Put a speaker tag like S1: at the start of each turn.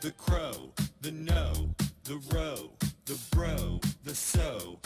S1: the crow, the no, the row, the bro, the so,